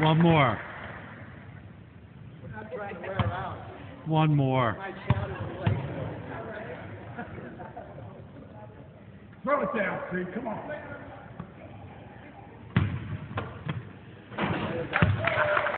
One more. One more. Throw it down, Steve. Come on.